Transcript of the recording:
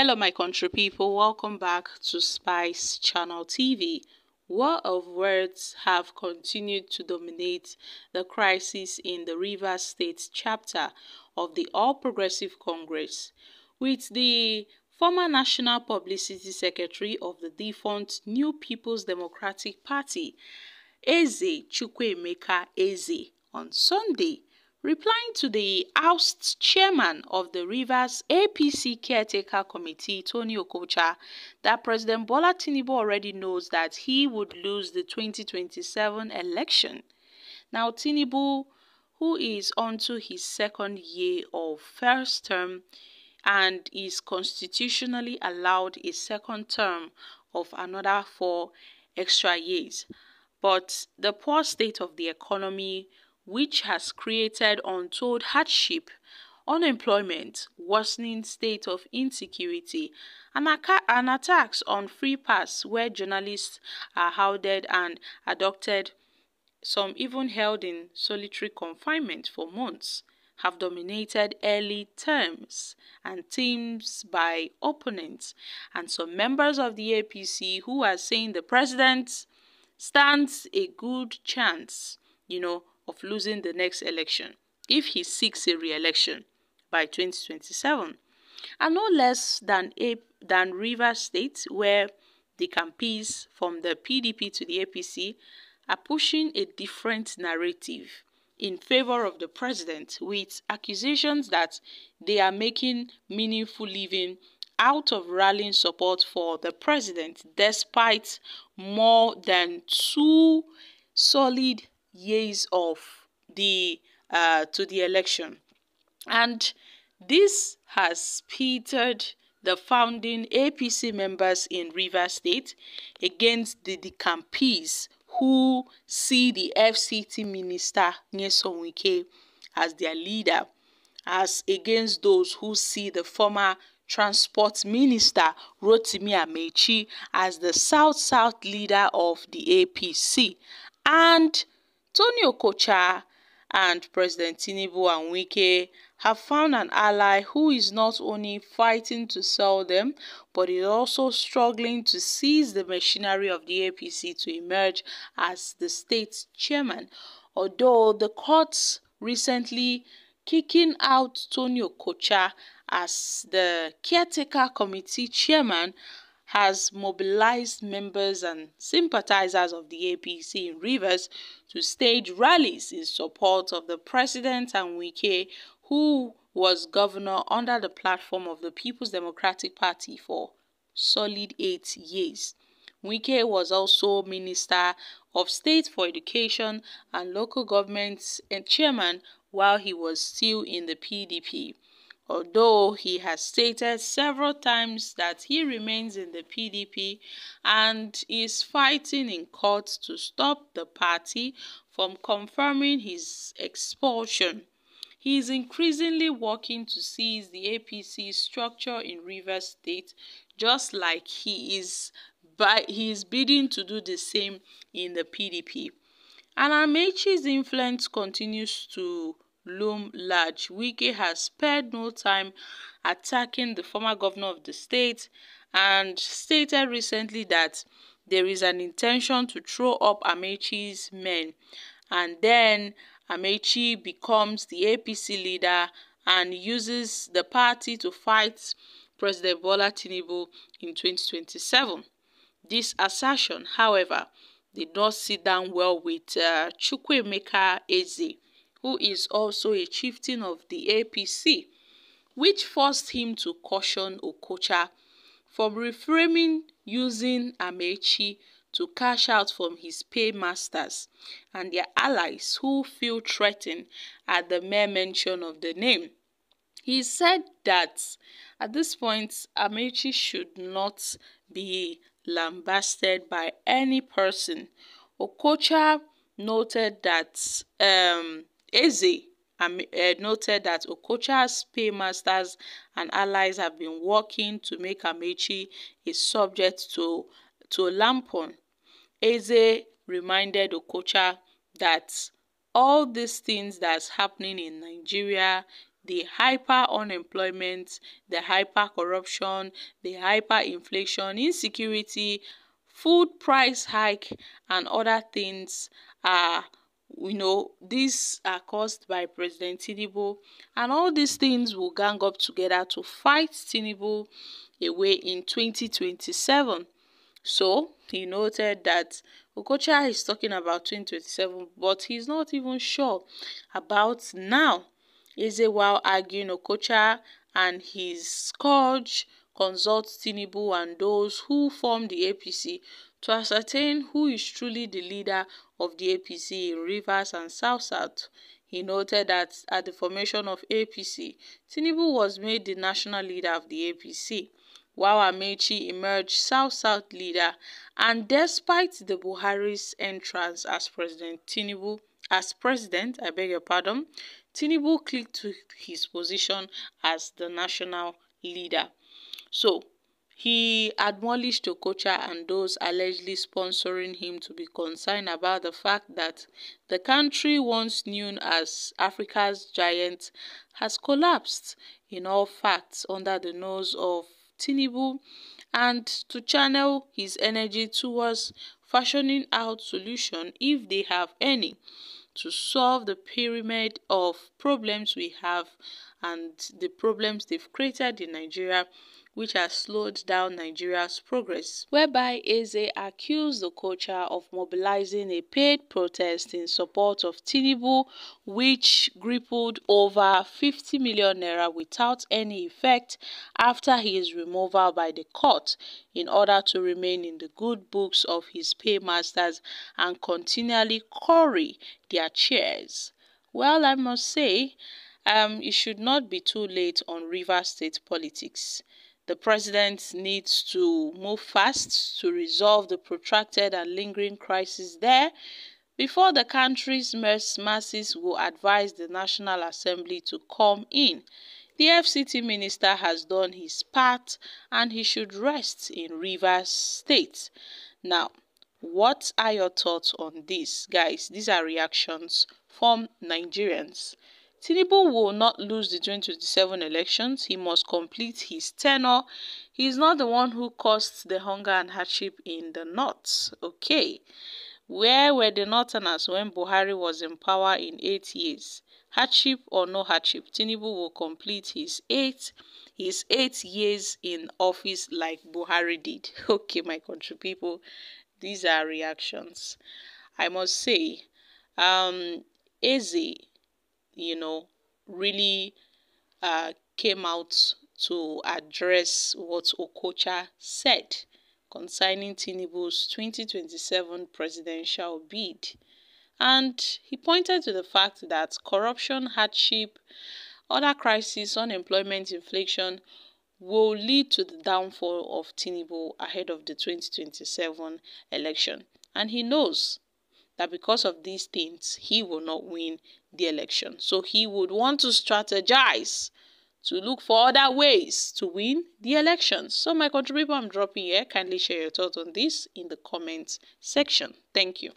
Hello, my country people. Welcome back to Spice Channel TV. War of words have continued to dominate the crisis in the Rivers State chapter of the All Progressive Congress, with the former National Publicity Secretary of the defunct New People's Democratic Party, Eze Chukwuemeka Eze, on Sunday Replying to the oust chairman of the Rivers APC Caretaker Committee, Tony Okocha, that President Bola Tinubu already knows that he would lose the 2027 election. Now, Tinubu, who is onto his second year of first term and is constitutionally allowed a second term of another four extra years. But the poor state of the economy which has created untold hardship, unemployment, worsening state of insecurity, and, and attacks on free pass where journalists are hounded and abducted, some even held in solitary confinement for months, have dominated early terms and teams by opponents and some members of the APC who are saying the president stands a good chance, you know, of losing the next election if he seeks a re-election by 2027, and no less than, a, than Rivers State, where the campees from the PDP to the APC are pushing a different narrative in favor of the president with accusations that they are making meaningful living out of rallying support for the president despite more than two solid years of the uh, to the election, and this has pitted the founding APC members in Rivers State against the Decampees who see the FCT minister Nyesom Wike as their leader, as against those who see the former transport minister Rotimi Amechi as the South-South leader of the APC and Tony Okocha and President Tinubu and Wike have found an ally who is not only fighting to sell them, but is also struggling to seize the machinery of the APC to emerge as the state's chairman. Although the courts recently kicking out Tony Okocha as the caretaker committee chairman has mobilized members and sympathizers of the APC in Rivers to stage rallies in support of the president and Wike, who was governor under the platform of the People's Democratic Party for solid eight years. Wike was also Minister of State for Education and Local Governments and chairman while he was still in the PDP. Although he has stated several times that he remains in the PDP and is fighting in court to stop the party from confirming his expulsion, he is increasingly working to seize the APC structure in Rivers State just like he is by he is bidding to do the same in the PDP. And Amaechi's influence continues to loom large. Wike has spared no time attacking the former governor of the state and stated recently that there is an intention to throw up Amaechi's men and then Amaechi becomes the APC leader and uses the party to fight President Bola Tinubu in 2027. This assertion, however, did not sit down well with uh, Chukwuemeka Eze, who is also a chieftain of the APC, which forced him to caution Okocha from reframing using Amaechi to cash out from his paymasters and their allies who feel threatened at the mere mention of the name. He said that at this point, Amaechi should not be lambasted by any person. Okocha noted that um, Eze uh, noted that Okocha's paymasters and allies have been working to make Amaechi a subject to, to Lampon. Eze reminded Okocha that all these things that's happening in Nigeria the hyper unemployment, the hyper corruption, the hyper inflation, insecurity, food price hike, and other things are you know these are caused by President Tinubu and all these things will gang up together to fight Tinubu away in 2027. So he noted that Okocha is talking about 2027 but he's not even sure about now. Eze while arguing Okocha and his scourge consults Tinubu and those who form the APC to ascertain who is truly the leader of the APC in Rivers and South-South. He noted that at the formation of APC, Tinubu was made the national leader of the APC, while Amaechi emerged South-South leader, and despite the Buhari's entrance as President Tinubu as president, I beg your pardon, Tinubu clicked to his position as the national leader. So, he admonished Okocha and those allegedly sponsoring him to be concerned about the fact that the country once known as Africa's giant has collapsed in all facts under the nose of Tinubu and to channel his energy towards fashioning out solutions if they have any to solve the pyramid of problems we have and the problems they've created in Nigeria which has slowed down Nigeria's progress, whereby Eze accused the culture of mobilizing a paid protest in support of Tinubu, which crippled over 50 million naira without any effect after his removal by the court in order to remain in the good books of his paymasters and continually curry their chairs. Well, I must say, um, it should not be too late on River State politics. The president needs to move fast to resolve the protracted and lingering crisis there before the country's masses will advise the National Assembly to come in. The FCT minister has done his part and he should rest in Rivers State. Now, what are your thoughts on this, guys? These are reactions from Nigerians. Tinubu will not lose the 2027 elections. He must complete his tenure. He is not the one who caused the hunger and hardship in the north. Okay. Where were the northerners when Buhari was in power in eight years? Hardship or no hardship, Tinubu will complete his eight his eight years in office like Buhari did. Okay, my country people, these are reactions. I must say, um, Eze you know, really uh, came out to address what Okocha said concerning Tinubu's 2027 presidential bid. And he pointed to the fact that corruption, hardship, other crises, unemployment, inflation will lead to the downfall of Tinubu ahead of the 2027 election. And he knows that because of these things, he will not win the election. So he would want to strategize to look for other ways to win the elections. So my contribution I'm dropping here, kindly share your thoughts on this in the comments section. Thank you.